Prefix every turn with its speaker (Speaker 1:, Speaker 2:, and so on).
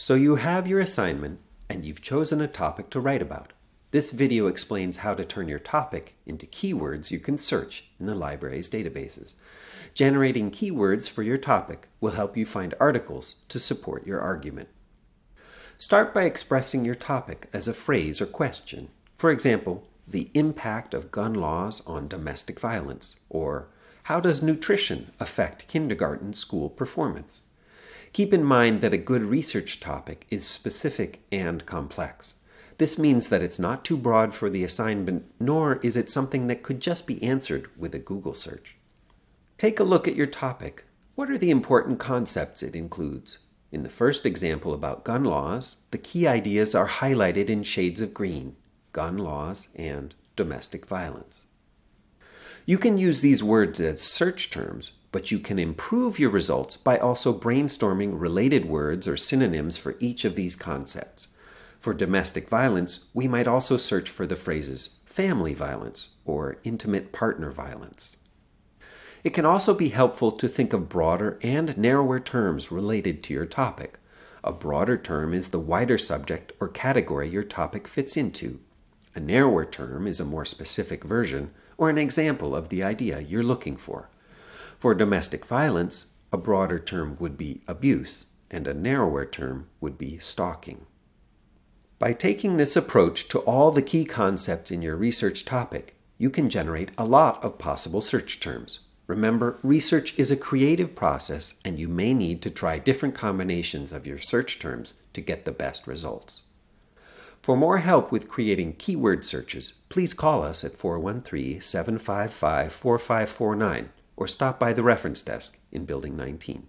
Speaker 1: So you have your assignment and you've chosen a topic to write about. This video explains how to turn your topic into keywords you can search in the library's databases. Generating keywords for your topic will help you find articles to support your argument. Start by expressing your topic as a phrase or question. For example, the impact of gun laws on domestic violence, or how does nutrition affect kindergarten school performance? Keep in mind that a good research topic is specific and complex. This means that it's not too broad for the assignment, nor is it something that could just be answered with a Google search. Take a look at your topic. What are the important concepts it includes? In the first example about gun laws, the key ideas are highlighted in shades of green gun laws and domestic violence. You can use these words as search terms but you can improve your results by also brainstorming related words or synonyms for each of these concepts. For domestic violence, we might also search for the phrases family violence or intimate partner violence. It can also be helpful to think of broader and narrower terms related to your topic. A broader term is the wider subject or category your topic fits into. A narrower term is a more specific version or an example of the idea you're looking for. For domestic violence, a broader term would be abuse, and a narrower term would be stalking. By taking this approach to all the key concepts in your research topic, you can generate a lot of possible search terms. Remember, research is a creative process, and you may need to try different combinations of your search terms to get the best results. For more help with creating keyword searches, please call us at 413 755 4549 or stop by the reference desk in Building 19.